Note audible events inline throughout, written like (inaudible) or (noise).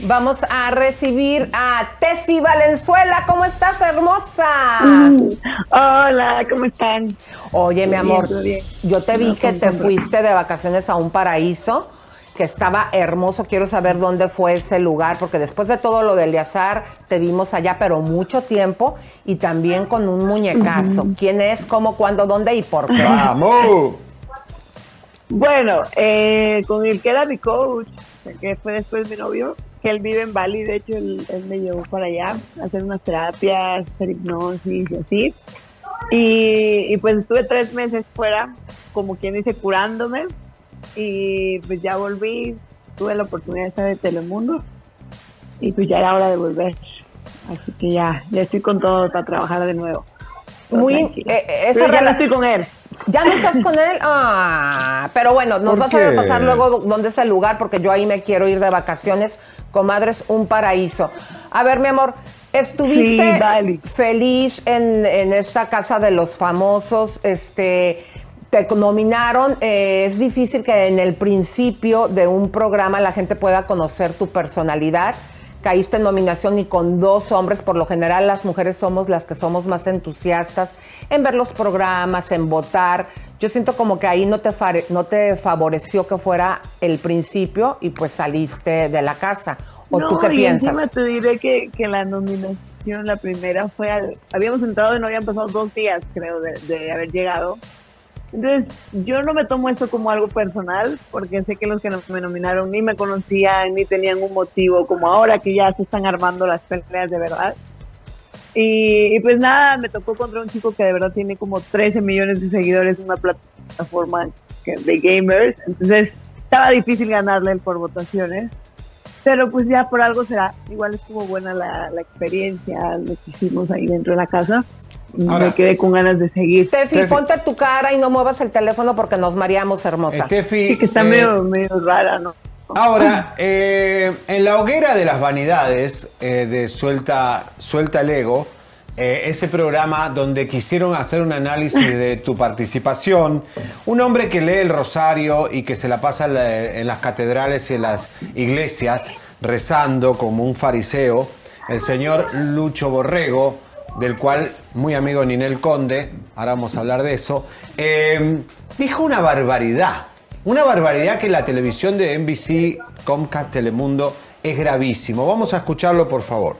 Vamos a recibir a Tefi Valenzuela. ¿Cómo estás, hermosa? Mm, hola, ¿cómo están? Oye, mi amor, yo te vi que te fuiste de vacaciones a un paraíso que estaba hermoso. Quiero saber dónde fue ese lugar, porque después de todo lo del Yazar, te vimos allá, pero mucho tiempo y también con un muñecazo. ¿Quién es, cómo, cuándo, dónde y por qué? ¡Vamos! Bueno, eh, con el que era mi coach, que fue después mi novio, que él vive en Bali, de hecho él, me llevó para allá a hacer unas terapias, hacer hipnosis y así. Y, pues estuve tres meses fuera, como quien dice, curándome. Y pues ya volví, tuve la oportunidad de estar en Telemundo. Y pues ya era hora de volver. Así que ya, ya estoy con todo para trabajar de nuevo. Muy, eh, esa ya no estoy con él. ¿Ya no estás con él? Ah, pero bueno, nos vas a pasar luego dónde es el lugar, porque yo ahí me quiero ir de vacaciones. Comadres, un paraíso. A ver, mi amor, ¿estuviste feliz en, en esa casa de los famosos? Este, te nominaron. Eh, es difícil que en el principio de un programa la gente pueda conocer tu personalidad caíste en nominación y con dos hombres. Por lo general las mujeres somos las que somos más entusiastas en ver los programas, en votar. Yo siento como que ahí no te, no te favoreció que fuera el principio y pues saliste de la casa. ¿O tú qué y piensas? Encima te diré que, que la nominación, la primera fue al, habíamos entrado y no habían pasado dos días, creo, de, de haber llegado. Entonces, yo no me tomo esto como algo personal, porque sé que los que me nominaron ni me conocían, ni tenían un motivo, como ahora que ya se están armando las peleas de verdad. Y, pues nada, me tocó contra un chico que de verdad tiene como 13 millones de seguidores en una plataforma de gamers. Entonces, estaba difícil ganarle por votaciones. Pero pues ya por algo será. Igual estuvo buena la, la experiencia, lo que hicimos ahí dentro de la casa me quedé con ganas de seguir. Tefi, ponte tu cara y no muevas el teléfono porque nos mareamos, hermosa. Eh, Tefi, que está eh, medio, rara, ¿no? Ahora, eh, en la hoguera de las vanidades de Suelta, Suelta el Ego, ese programa donde quisieron hacer un análisis de tu participación, un hombre que lee el rosario y que se la pasa en las catedrales y en las iglesias rezando como un fariseo, el señor Lucho Borrego, del cual muy amigo Ninel Conde, ahora vamos a hablar de eso, eh, dijo una barbaridad. Una barbaridad que la televisión de NBC, Comcast, Telemundo es gravísimo. Vamos a escucharlo, por favor.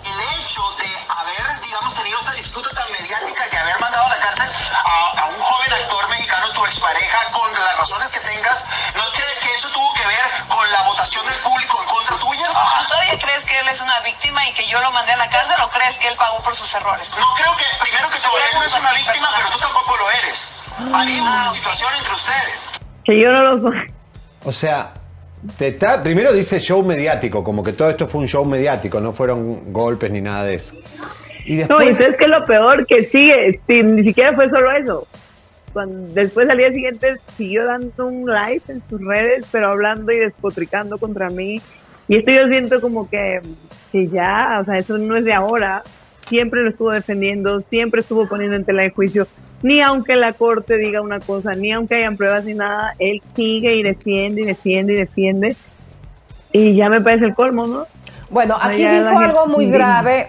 El hecho de haber, digamos, tenido esta disputa tan mediática que haber mandado a la cárcel a, a un joven actor mexicano, tu expareja, con las razones que tengas, ¿no crees que eso tuvo que ver con la votación del público en contra tuya? ¿Todavía crees que él es una víctima y que yo lo mandé a la cárcel o crees que él pagó por sus errores? No creo que, primero que todo, él no es una víctima, pero tú tampoco lo eres. Había una situación entre ustedes. Que yo no lo (laughs) soy. O sea, te está, primero dice show mediático, como que todo esto fue un show mediático, no fueron golpes ni nada de eso. Y después... No, y es que lo peor que sigue, ni siquiera fue solo eso. Cuando, después al día siguiente siguió dando un live en sus redes, pero hablando y despotricando contra mí y esto yo siento como que, que ya, o sea, eso no es de ahora, siempre lo estuvo defendiendo, siempre estuvo poniendo en tela de juicio, ni aunque la corte diga una cosa, ni aunque hayan pruebas ni nada, él sigue y defiende y defiende y defiende. Y ya me parece el colmo, ¿no? Bueno, aquí dijo algo muy grave,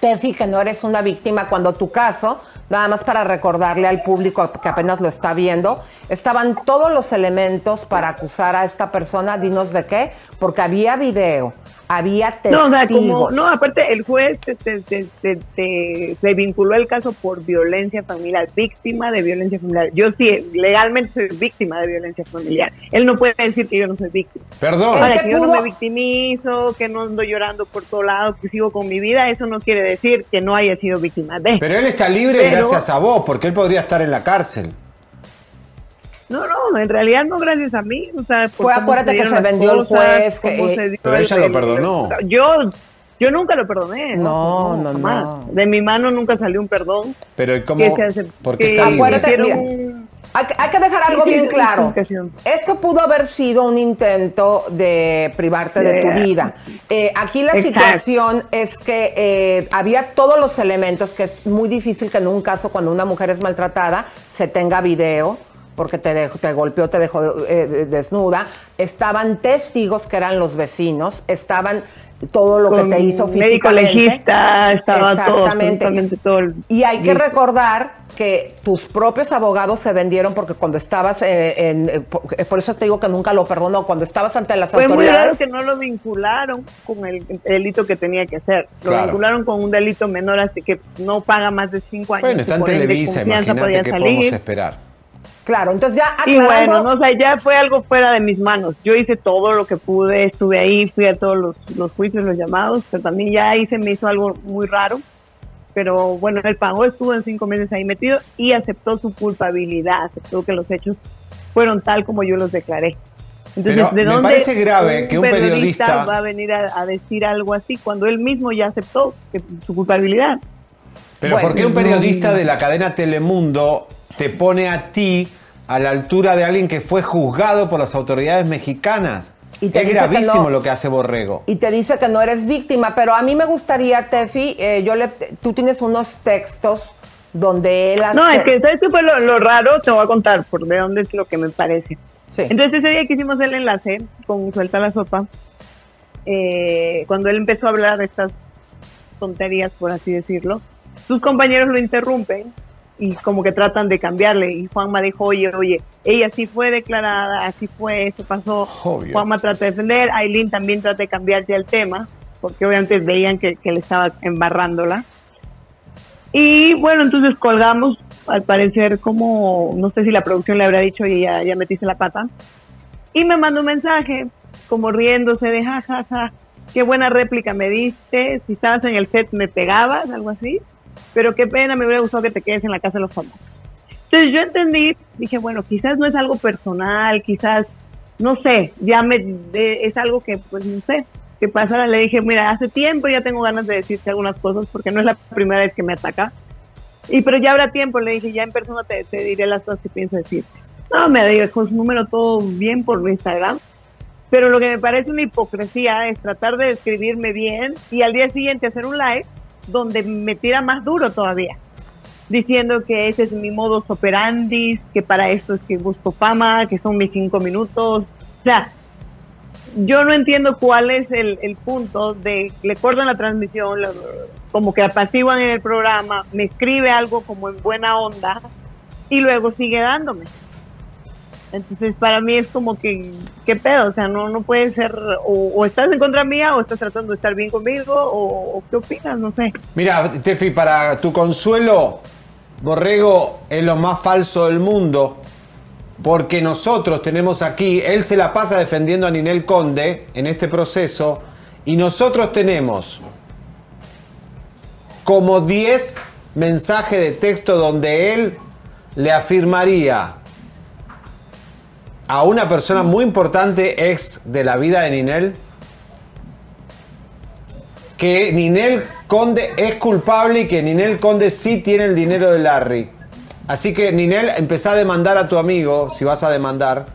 Tefi, que no eres una víctima cuando tu caso nada más para recordarle al público que apenas lo está viendo, estaban todos los elementos para acusar a esta persona, dinos de qué, porque había video, había testigos. No, o como, no, aparte el juez se vinculó el caso por violencia familiar, víctima de violencia familiar. Yo sí, legalmente soy víctima de violencia familiar. Él no puede decir que yo no soy víctima. Perdón. Ahora, que yo no me victimizo, que no ando llorando por todos lados, que sigo con mi vida, eso no quiere decir que no haya sido víctima de. Pero él está libre gracias a vos, porque él podría estar en la cárcel. No, no, en realidad no gracias a mí. O sea, Fue acuérdate que se vendió el juez. Que, pero ella lo perdonó. Yo, yo nunca lo perdoné. No, no, no, De mi mano nunca salió un perdón. Pero ¿cómo? Porque está acuérdate, hay, hay, que dejar algo bien claro. Esto pudo haber sido un intento de privarte de tu vida. Eh, aquí la situación es que eh, había todos los elementos que es muy difícil que en un caso cuando una mujer es maltratada se tenga video porque te, te golpeó, te dejó eh, desnuda. Estaban testigos que eran los vecinos, estaban todo lo que te hizo físicamente. Médico legista, estaba Exactamente. todo, Y hay que recordar que tus propios abogados se vendieron porque cuando estabas eh, en, eh, por eso te digo que nunca lo perdonó, cuando estabas ante las autoridades. Fue muy raro que no lo vincularon con el, delito que tenía que hacer. Lo vincularon con un delito menor, así que no paga más de cinco años. Bueno, está en Televisa, imagínate qué podemos esperar. Claro, entonces ya aclarando... Y bueno, no sé, ya fue algo fuera de mis manos. Yo hice todo lo que pude, estuve ahí, fui a todos los, los juicios, los llamados, pero también ya ahí se me hizo algo muy raro. Pero bueno, él pagó, estuvo en cinco meses ahí metido y aceptó su culpabilidad, aceptó que los hechos fueron tal como yo los declaré. Entonces, ¿de dónde me parece grave que un periodista, va a venir a, decir algo así cuando él mismo ya aceptó su culpabilidad? Pero ¿por qué un periodista de la cadena Telemundo te pone a ti a la altura de alguien que fue juzgado por las autoridades mexicanas. Y es gravísimo lo que hace Borrego. Y te dice que no eres víctima, pero a mí me gustaría, Tefi, eh, yo le, tú tienes unos textos donde él hace... No, es que ¿sabes qué fue lo, raro? Te voy a contar por de dónde es lo que me parece. Entonces ese día que hicimos el enlace con Suelta la Sopa, eh, cuando él empezó a hablar de estas tonterías, por así decirlo, sus compañeros lo interrumpen y como que tratan de cambiarle. Y Juanma dijo, oye, oye, ella sí fue declarada, así fue, eso pasó. Juanma trata de defender, Aileen también trata de cambiar ya el tema, porque obviamente veían que, le estaba embarrándola. Y bueno, entonces colgamos, al parecer como, no sé si la producción le habrá dicho, y ya, ya metiste la pata. Y me mandó un mensaje, como riéndose de jajaja, qué buena réplica me diste, si estabas en el set me pegabas, algo así pero qué pena, me hubiera gustado que te quedes en la casa de los famosos. Entonces yo entendí, dije, bueno, quizás no es algo personal, quizás, no sé, ya me, es algo que, pues no sé, qué pasa. Le dije, mira, hace tiempo ya tengo ganas de decirte algunas cosas porque no es la primera vez que me ataca. Y pero ya habrá tiempo, le dije, ya en persona te, te diré las cosas que pienso decirte. No, me dijo su número todo bien por Instagram. Pero lo que me parece una hipocresía es tratar de escribirme bien y al día siguiente hacer un live donde me tira más duro todavía, diciendo que ese es mi modus operandi, que para esto es que busco fama, que son mis cinco minutos. O sea, yo no entiendo cuál es el, punto de le cortan la transmisión, como que apaciguan en el programa, me escribe algo como en buena onda y luego sigue dándome. Entonces, para mí es como que, ¿qué pedo? O sea, no, no puede ser, o, estás en contra mía, o estás tratando de estar bien conmigo, o, qué opinas, no sé. Mira, Tefi, para tu consuelo, Borrego es lo más falso del mundo, porque nosotros tenemos aquí, él se la pasa defendiendo a Ninel Conde en este proceso, y nosotros tenemos como 10 mensajes de texto donde él le afirmaría a una persona muy importante ex de la vida de Ninel que Ninel Conde es culpable y que Ninel Conde sí tiene el dinero de Larry. Así que Ninel, empezá a demandar a tu amigo, si vas a demandar,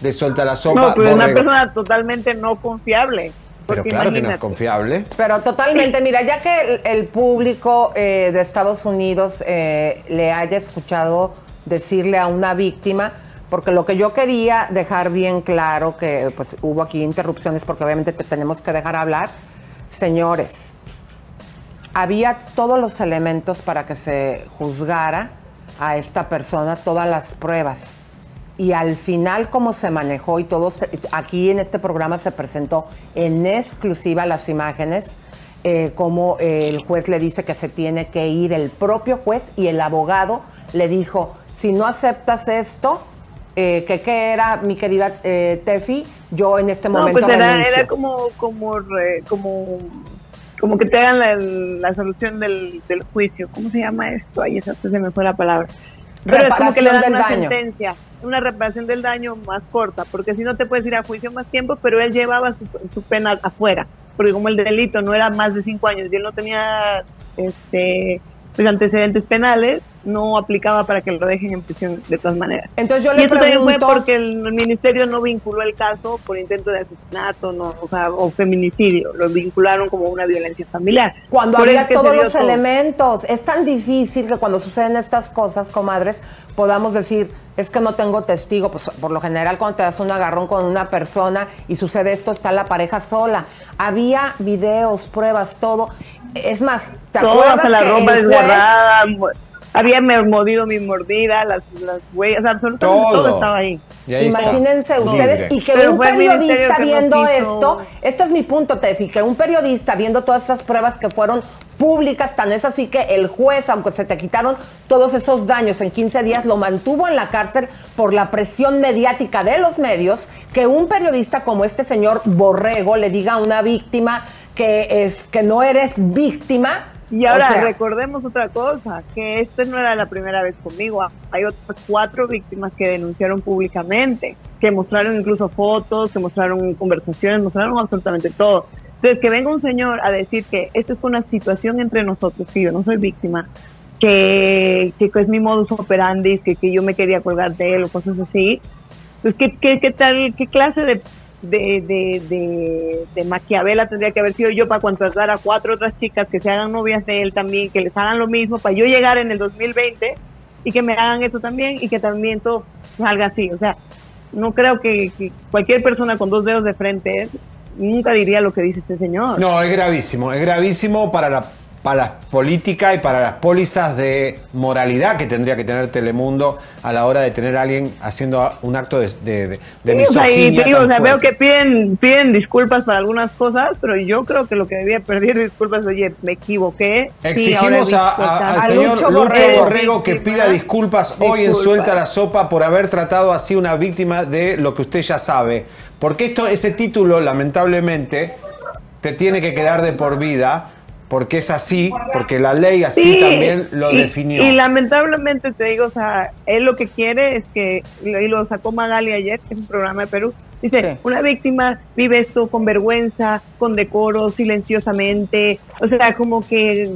de suelta la sopa. No, pero es una persona totalmente no confiable. Pero claro que no es confiable. Pero totalmente, mira, ya que el, público eh, de Estados Unidos eh, le haya escuchado decirle a una víctima, porque lo que yo quería dejar bien claro, que pues hubo aquí interrupciones porque obviamente te tenemos que dejar hablar, señores, había todos los elementos para que se juzgara a esta persona, todas las pruebas. Y al final, como se manejó y todo, aquí en este programa se presentó en exclusiva las imágenes, eh, como el juez le dice que se tiene que ir, el propio juez y el abogado le dijo, si no aceptas esto, eh, que qué era mi querida eh, Tefi, yo en este momento. No, pues era, como, como, como, como que te hagan la, solución del, juicio. ¿Cómo se llama esto? Ahí esa se me fue la palabra. Pero es como que le dan una sentencia, una reparación del daño más corta, porque si no te puedes ir a juicio más tiempo, pero él llevaba su, su pena afuera, porque como el delito no era más de cinco años y él no tenía este pues antecedentes penales, no aplicaba para que lo dejen en prisión de todas maneras. Entonces yo le y eso pregunto... también fue porque el ministerio no vinculó el caso por intento de asesinato no, o, sea, o feminicidio, lo vincularon como una violencia familiar. Cuando había todos los elementos, es tan difícil que cuando suceden estas cosas, comadres, podamos decir, es que no tengo testigo, pues por lo general cuando te das un agarrón con una persona y sucede esto, está la pareja sola. Había videos, pruebas, todo. Es más, ¿te acuerdas la que ropa desgarrada, había mordido mi mordida, las, las huellas, absolutamente todo, estaba ahí. Imagínense ustedes, y que un periodista viendo esto, este es mi punto, Tefi, que un periodista viendo todas esas pruebas que fueron públicas, tan es así que el juez, aunque se te quitaron todos esos daños en 15 días, lo mantuvo en la cárcel por la presión mediática de los medios, que un periodista como este señor Borrego le diga a una víctima que, es, que no eres víctima, y ahora recordemos otra cosa, que esta no era la primera vez conmigo. Hay otras cuatro víctimas que denunciaron públicamente, que mostraron incluso fotos, que mostraron conversaciones, mostraron absolutamente todo. Entonces, que venga un señor a decir que esto es una situación entre nosotros, que yo no soy víctima, que, que, es mi modus operandi, que, que yo me quería colgar de él o cosas así, pues, ¿qué, qué, qué tal, qué clase de de, de, de, de, Maquiavela tendría que haber sido yo para contratar a cuatro otras chicas que se hagan novias de él también, que les hagan lo mismo, para yo llegar en el 2020 y que me hagan eso también y que también todo salga así. O sea, no creo que, que cualquier persona con dos dedos de frente nunca diría lo que dice este señor. No, es gravísimo, es gravísimo para la para la política y para las pólizas de moralidad que tendría que tener Telemundo a la hora de tener a alguien haciendo un acto de, de, de misoginia. O sea, veo que piden, piden disculpas para algunas cosas, pero yo creo que lo que debía pedir disculpas, oye, me equivoqué. Exigimos al señor Lucho Borrego, que pida disculpas hoy en Suelta la Sopa por haber tratado así una víctima de lo que usted ya sabe. Porque esto, ese título, lamentablemente, te tiene que quedar de por vida porque es así, porque la ley así también lo definió. Y lamentablemente te digo, o sea, él lo que quiere es que, y lo sacó Magali ayer, que es un programa de Perú, dice, una víctima vive esto con vergüenza, con decoro, silenciosamente, o sea, como que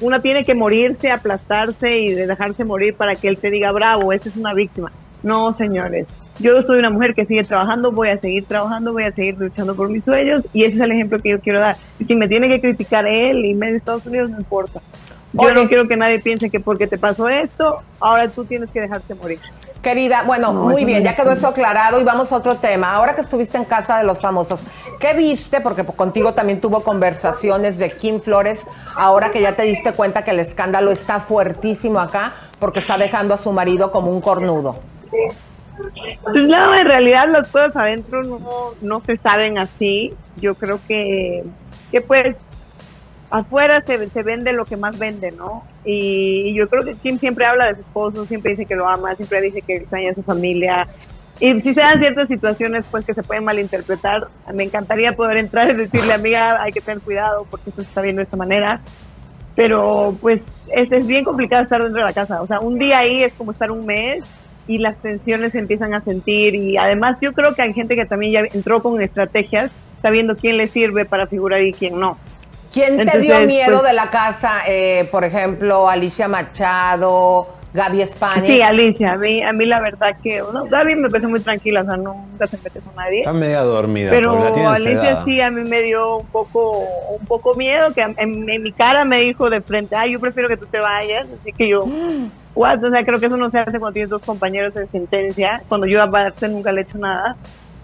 una tiene que morirse, aplastarse y dejarse morir para que él te diga, bravo, esa es una víctima. No, señores, yo soy una mujer que sigue trabajando, voy a seguir trabajando, voy a seguir luchando por mis sueños y ese es el ejemplo que yo quiero dar. Y si me tiene que criticar él y me de Estados Unidos, no importa. Yo no quiero que nadie piense que porque te pasó esto, ahora tú tienes que dejarte morir. Querida, bueno, muy bien, ya quedó eso aclarado y vamos a otro tema. Ahora que estuviste en casa de los famosos, ¿qué viste? Porque contigo también tuvo conversaciones de Kim Flores, ahora que ya te diste cuenta que el escándalo está fuertísimo acá porque está dejando a su marido como un cornudo. Pues no, en realidad las cosas adentro no, no se saben así. Yo creo que, que pues afuera se, se vende lo que más vende, ¿no? Y, yo creo que Kim siempre habla de su esposo, siempre dice que lo ama, siempre dice que extraña a su familia. Y si se dan ciertas situaciones pues que se pueden malinterpretar, me encantaría poder entrar y decirle, amiga, hay que tener cuidado porque esto se está viendo de esta manera. Pero pues es, es bien complicado estar dentro de la casa. O sea, un día ahí es como estar un mes y las tensiones se empiezan a sentir y además yo creo que hay gente que también ya entró con estrategias sabiendo quién le sirve para figurar y quién no. ¿Quién te dio miedo pues de la casa? Eh, por ejemplo, Alicia Machado, Gaby España. Sí, Alicia, a mí, a mí la verdad que no, Gaby me parece muy tranquila, o sea, nunca se mete con nadie. Está media dormida. Pero Alicia sí, a mí me dio un poco, un poco miedo, que en, mi cara me dijo de frente, ay, yo prefiero que tú te vayas, así que yo... (gasps) (laughs) O sea, creo que eso no se hace cuando tienes dos compañeros en sentencia. Cuando yo aparte nunca le he hecho nada.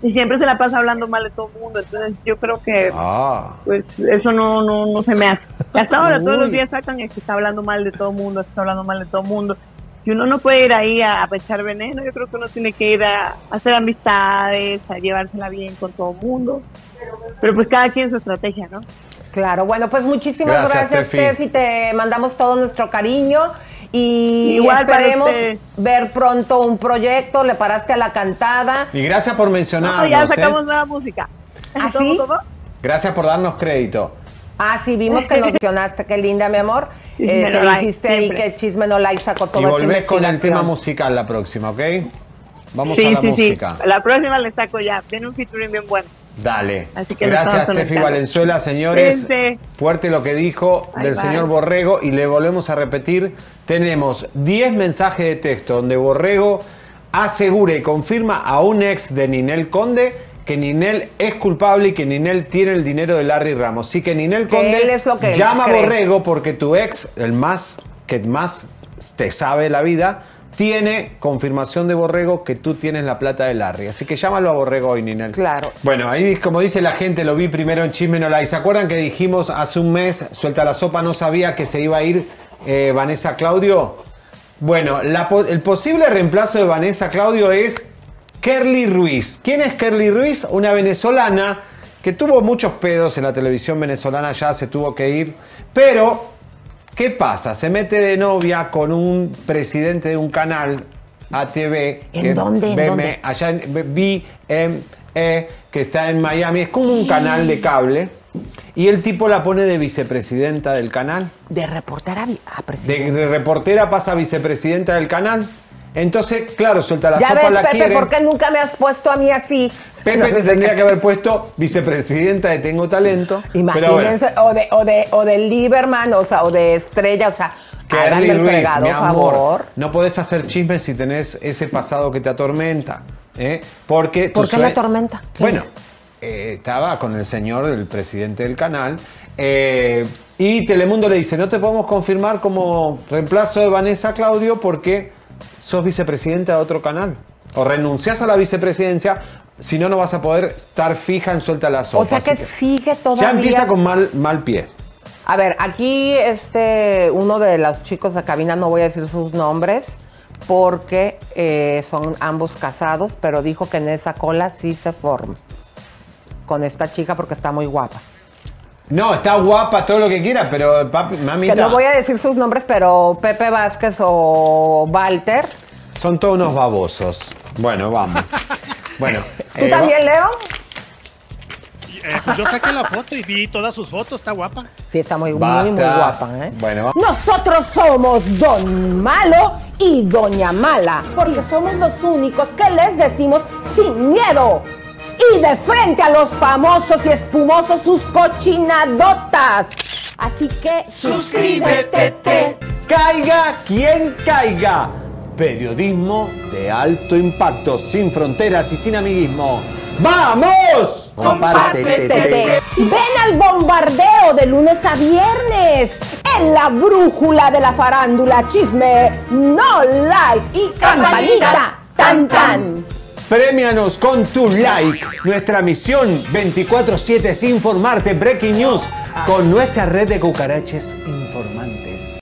Y siempre se la pasa hablando mal de todo el mundo. Entonces yo creo que ah. pues eso no, no, no se me hace. Hasta ahora todos los días sacan que está hablando mal de todo el mundo, está hablando mal de todo el mundo. Y uno no puede ir ahí a, echar veneno, yo creo que uno tiene que ir a, hacer amistades, a llevársela bien con todo el mundo. Pero pues cada quien su estrategia, ¿no? Claro, bueno, pues muchísimas gracias, Steffi. Te mandamos todo nuestro cariño. Y Igual esperemos ver pronto un proyecto, le paraste a la cantada. Y gracias por mencionarnos. ya sacamos ¿eh? nueva música. ¿Así? ¿Ah, gracias por darnos crédito. Ah, sí, vimos que nos mencionaste, qué linda, mi amor. (laughs) Eh, te dijiste ahí que Chisme No Like sacó todo Y volvés con el tema musical la próxima, ¿ok? Vamos a la música. La próxima le saco ya. Tiene un featuring bien bueno. Dale. Así que Gracias, Tefi Valenzuela, señores. Fuerte lo que dijo del bye. señor Borrego y le volvemos a repetir. Tenemos 10 mensajes de texto donde Borrego asegura y confirma a un ex de Ninel Conde que Ninel es culpable y que Ninel tiene el dinero de Larry Ramos. Así que Ninel Conde él es lo que llama a. Borrego porque tu ex, el más que más te sabe la vida, tiene confirmación de Borrego que tú tienes la plata de Larry. Así que llámalo a Borrego hoy, Ninel. Claro. Bueno, ahí como dice la gente, lo vi primero en Chisme No Like. ¿Se acuerdan que dijimos hace un mes, Suelta la Sopa no sabía que se iba a ir eh, Vanessa Claudio? Bueno, la el posible reemplazo de Vanessa Claudio es Kerly Ruiz. ¿Quién es Kerly Ruiz? Una venezolana que tuvo muchos pedos en la televisión venezolana, ya se tuvo que ir. Pero, ¿qué pasa? Se mete de novia con un presidente de un canal, ATV. ¿En que dónde? ¿En BM, dónde? allá en BME, que está en Miami. Es como un canal de cable. Y el tipo la pone de vicepresidenta del canal. De reportera a, vi- a De, reportera pasa a vicepresidenta del canal. Entonces, claro, suelta la ya sopa, ves, la Pepe, quiere. ¿por qué nunca me has puesto a mí así? Pepe No, te tendría que- haber puesto vicepresidenta de Tengo Talento. Pero bueno, Imagínense, o, de, o, de, o de Lieberman, o sea, o de Estrella, o sea, Kerly el Ruiz, fregado mi amor, favor. no podés hacer chismes si tenés ese pasado que te atormenta. ¿eh? Porque ¿Por qué me atormenta? ¿Qué Bueno, eh, estaba con el señor, el presidente del canal, eh, y Telemundo le dice, no te podemos confirmar como reemplazo de Vanessa Claudio porque sos vicepresidenta de otro canal. O renunciás a la vicepresidencia, si no, no vas a poder estar fija en Suelta la Sopa. O sea que sigue todavía. Ya empieza con mal, mal pie. A ver, aquí este, uno de los chicos de cabina, no voy a decir sus nombres, porque eh, son ambos casados, pero dijo que en esa cola sí se forma con esta chica porque está muy guapa. No, está guapa, todo lo que quiera, pero papi, mamita, Que no voy a decir sus nombres, pero Pepe Vázquez o Walter. son todos unos babosos. Bueno, vamos. (laughs) Bueno. (laughs) ¿Tú eh, también, Leo? Eh, pues yo saqué la foto y vi todas sus fotos, está guapa. Sí, está muy, muy, muy guapa, ¿eh? Bueno, Nosotros somos Don Malo y Doña Mala, porque somos los únicos que les decimos sin miedo y de frente a los famosos y espumosos sus cochinadotas. Así que suscríbete. te. Caiga quien caiga. Periodismo de alto impacto, sin fronteras y sin amiguismo. ¡Vamos! Compártete. Ven al bombardeo de lunes a viernes en la brújula de la farándula chisme, no like y campanita tan tan. Premianos con tu like. Nuestra misión 24-7 es informarte. Breaking News con nuestra red de cucaraches informantes.